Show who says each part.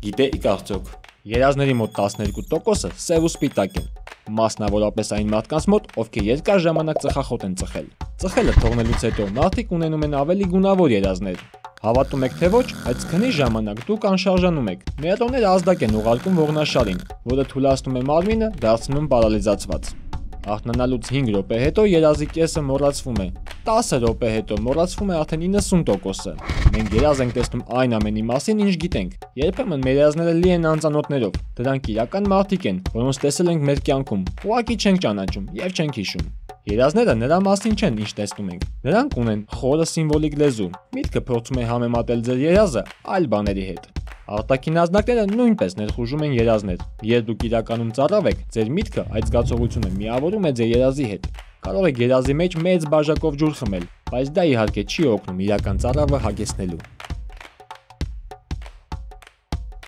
Speaker 1: Գիտեիք արդյոք, երազների մոտ 12%-ը սև ու սպիտակ են, մասնավորապես այն մարդկանց մոտ, ովքեր երկար ժամանակ ծխախոտ են ծխել։ Ծխելը թողնելուց հետո մարդիկ ունենում են ավելի գունավոր երազներ։ Հավատում եք թե ոչ, բայց քնի ժամանակ դուք անշարժանում եք։ Նեյրոնները ազդակ են ուղարկում ողնաշարին, որը թույլատնում է մարմինը դարձնում պարալիզացված։ Արթնանալուց 5 րոպե հետո երազի կեսը մոռացվում է։ 10 րոպե հետո մոռացվում է արդեն 90%-ը։ Մենք երազ ենք տեսնում այն ամենի մասին, ինչ գիտենք։ Երբեմն մեր երազները լի են անծանոթներով։ Դրանք իրական մարդիկ են, որոնց տեսել ենք մեր կյանքում։ Ուղղակի չենք ճանաչում եւ չենք հիշում։ Երազները նրա մասին չեն, ինչ տեսնում ենք։ Նրանք ունեն խորը սիմվոլիկ լեզու։ Միտքը փորձում է համեմատել ձեր երազը այլ բաների հետ։ Արտաքին ազնագները նույնպես ներխուժում են երազներ։ Երբ դուք իրականում ծառավ եք, ձեր միտքը այդ զգացողությունը միավորում է ձեր երազի հետ։ Կարող եք երազի մեջ մեծ բաժակով ջուր խմել, բայց դա իհարկե չի օգնում իրական ծառավը հագեցնելու։